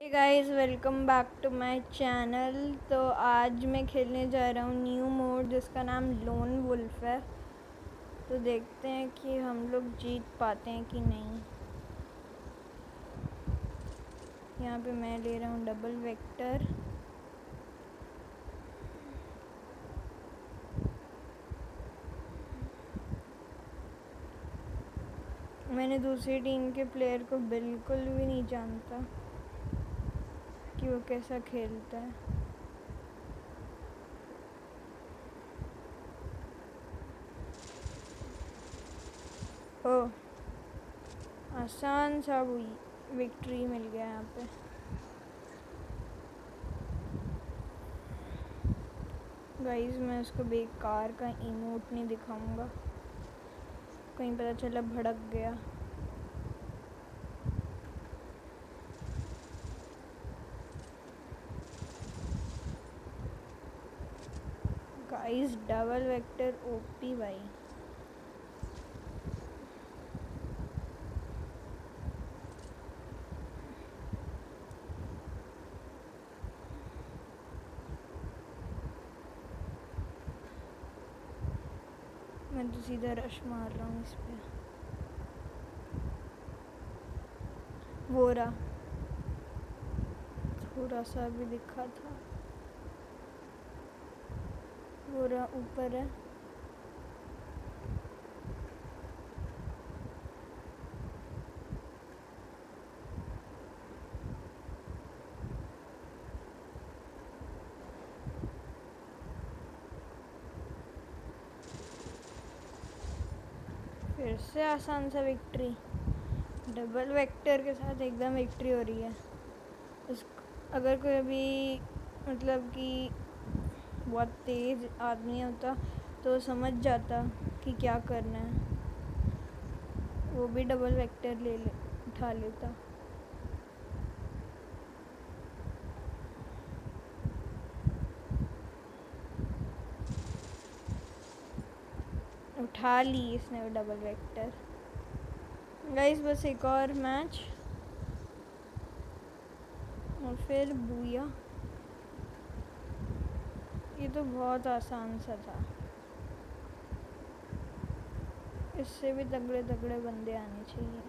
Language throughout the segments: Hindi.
Guys welcome back to my channel तो आज मैं खेलने जा रहा हूँ न्यू मोड जिसका नाम लोन वुल्फ है। तो देखते हैं कि हम लोग जीत पाते हैं कि नहीं। यहाँ पे मैं ले रहा हूँ डबल वेक्टर मैंने दूसरी टीम के प्लेयर को बिल्कुल भी नहीं जानता। कि वो कैसा खेलता है। ओ, आसान सा विक्ट्री मिल गया यहाँ पे। गाइस मैं उसको बेकार का इमोट नहीं दिखाऊँगा। कहीं पता चला भड़क गया। गाइस डबल वेक्टर ओपी भाई मैं तो सीधा रश मार रहा हूँ इस पे। वो रहा। थोड़ा सा भी दिखा था। रहा ऊपर फिर से आसान सा विक्ट्री डबल वेक्टर के साथ एकदम विक्ट्री हो रही है। उस अगर कोई भी मतलब कि बहुत तेज़ आदमी होता तो समझ जाता कि क्या करना है। वो भी डबल वेक्टर ले ले, उठा लेता। उठा ली इसने वो डबल वेक्टर गाइस बस एक और मैच और फिर बुया ये तो बहुत आसान सा था। इससे भी तगड़े तगड़े बंदे आने चाहिए।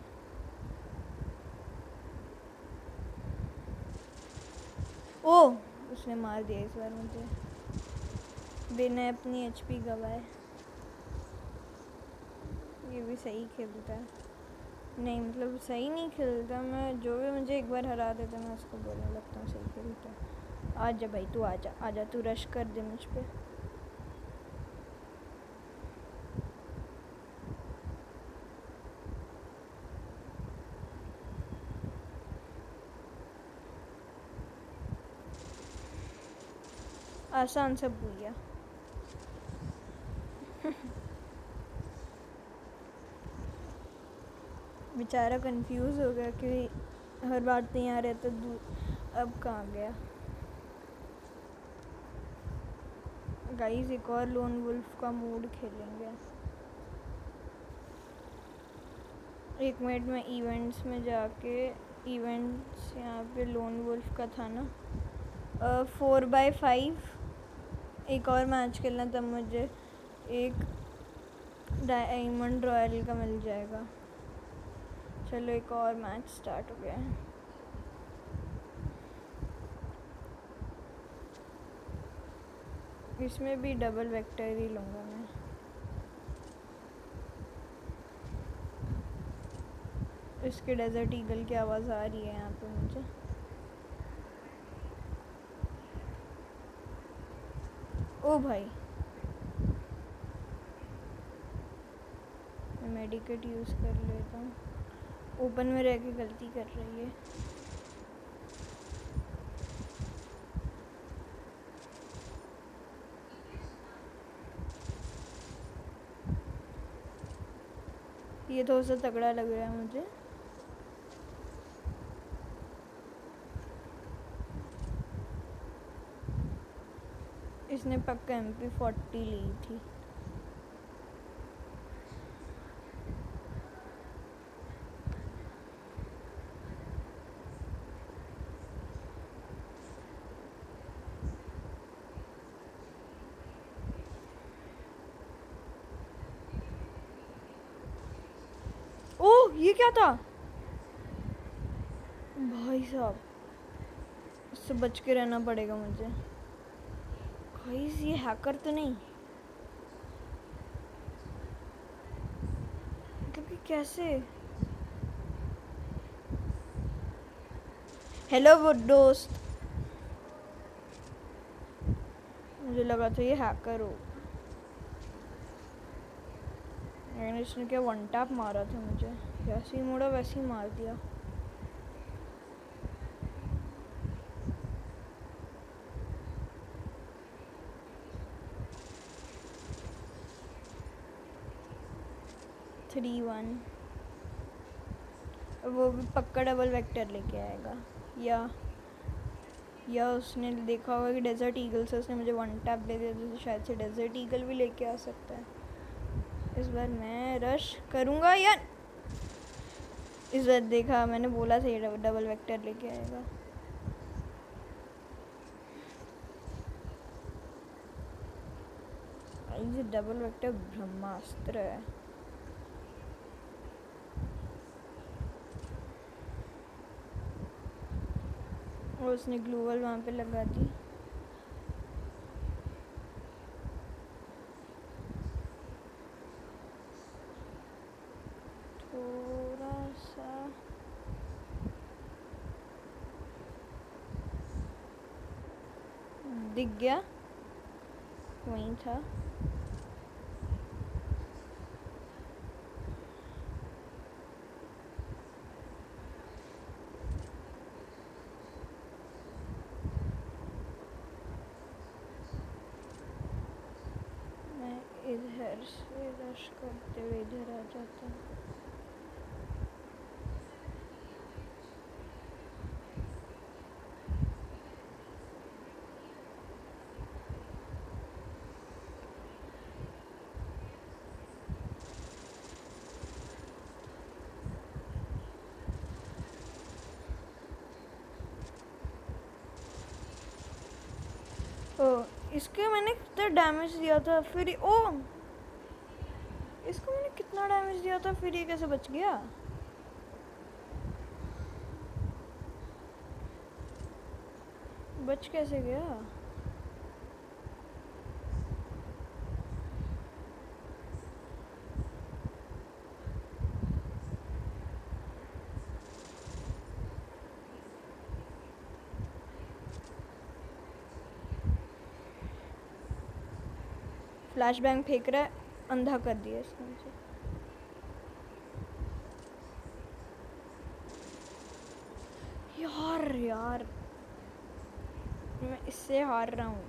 ओ, उसने मार दिया इस बार मुझे। बिना अपनी एचपी गवाए। ये भी सही खेलता है। नहीं मतलब सही नहीं खेलता मैं, जो भी मुझे एक बार हरा देता मैं उसको बोलने लगता हूँ, सही खेलता है। आ जा भाई, तू आ जा आ जा तू रश कर दे मुझ पर आसान सब भूलिया बेचारा कंफ्यूज हो गया कि हर बार तो यहाँ रहता अब कहाँ गया? गाइस, एक और लोन वुल्फ का मूड खेलेंगे। एक मिनट में इवेंट्स में जाके इवेंट्स यहाँ पे लोन वुल्फ का था ना? फोर बाय फाइव एक और मैच खेलना तब मुझे। एक डायमंड रॉयल का मिल जाएगा। चलो, एक और मैच स्टार्ट हो गया। है इसमें भी डबल वेक्टर ही लूँगा मैं। इसके डेजर्ट ईगल की आवाज़ आ रही है यहाँ पे मुझे। ओ भाई। मैं मेडिकेट यूज़ कर लेता हूँ। ओपन में रह के गलती कर रही है। ये थोड़ा सा तगड़ा लग रहा है मुझे। इसने पक्का एम पी फोर्टी ली थी। ये क्या था? भाई साहब, उससे बच के रहना पड़ेगा मुझे। गाइस ये हैकर तो नहीं। मतलब कि कैसे? हेलो वो दोस्त। मुझे लगा था ये हैकर हो। लेकिन इसने क्या वन टैप मारा था मुझे? जैसे ही मुड़ा, वैसे ही मार दिया। थ्री वन वो भी पक्का डबल वेक्टर लेके आएगा। या या उसने देखा होगा कि डेजर्ट ईगल से उसने मुझे वन टैप दे दिया तो शायद से डेजर्ट ईगल भी लेके आ सकता है। इस बार मैं रश करूँगा या इस बार देखा, मैंने बोला था ये डबल वेक्टर लेके आएगा। ये डबल वेक्टर ब्रह्मास्त्र है। और उसने ग्लूवल वहाँ पे लगा दी थोड़ा सा गया वहीं था मैं इधर से रश करते हुए इधर आ जाता हूँ ओ इसके मैंने कितना डैमेज दिया था? फिर ओ! इसको मैंने कितना डैमेज दिया था? फिर ये कैसे बच गया? बच कैसे गया? फ्लैश बैंग फेंक रहा है, अंधा कर दिया इसने मुझे। यार यार, मैं इससे हार रहा हूँ।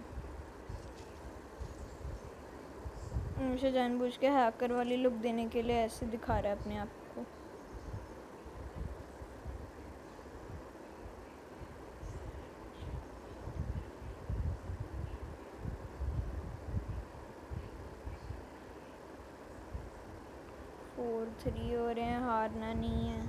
मुझे जानबूझ के हैकर वाली लुक देने के लिए ऐसे दिखा रहा है अपने आप को फोर थ्री हो रहे हैं, हारना नहीं है।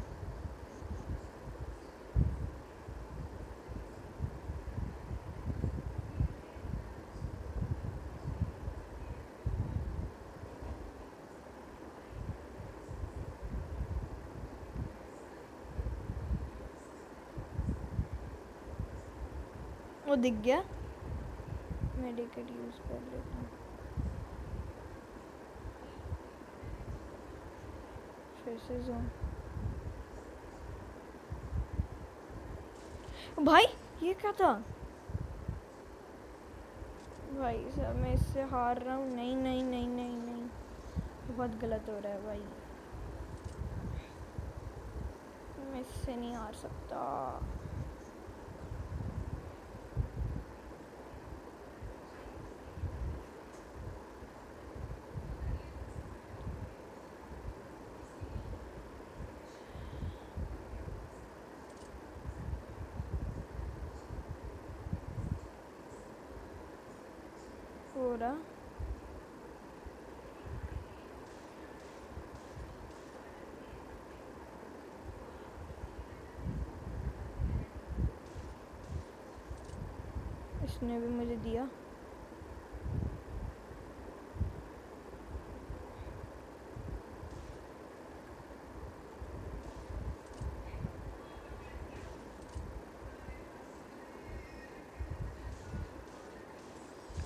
वो दिख गया? मेडिकेट यूज़ कर लेता हूँ। फिर से भाई, ये क्या था? भाई साहब मैं इससे हार रहा हूँ। नहीं नहीं नहीं नहीं नहीं। बहुत गलत हो रहा है भाई। मैं इससे नहीं हार सकता। पूरा इसने भी मुझे दिया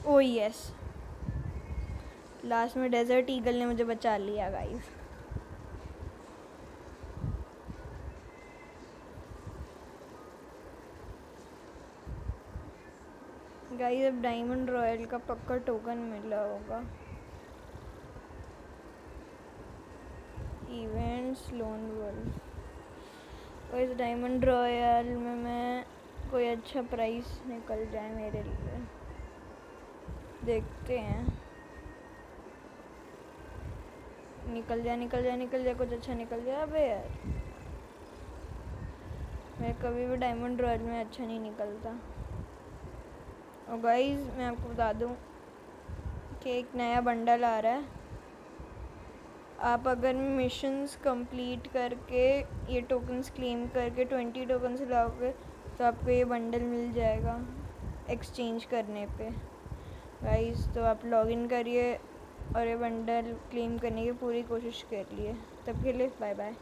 Oh yes. लास्ट में डेजर्ट ईगल ने मुझे बचा लिया गाइस गाइस अब डायमंड रॉयल का पक्का टोकन मिला होगा. इवेंट्स लोन वर्ल्ड और इस डायमंड रॉयल में मैं कोई अच्छा प्राइस निकल जाए मेरे लिए. देखते हैं. निकल जाए निकल जाए निकल जाए कुछ अच्छा निकल जाए अबे यार मैं कभी भी डायमंड रॉयल में अच्छा नहीं निकलता। और गाइस मैं आपको बता दूँ कि एक नया बंडल आ रहा है। आप अगर मिशंस कंप्लीट करके ये टोकन्स क्लेम करके ट्वेंटी टोकन्स लाओगे तो आपको ये बंडल मिल जाएगा एक्सचेंज करने पे। गाइस तो आप लॉगिन करिए और ये बंडल क्लेम करने की पूरी कोशिश कर लिए तब के लिए बाय बाय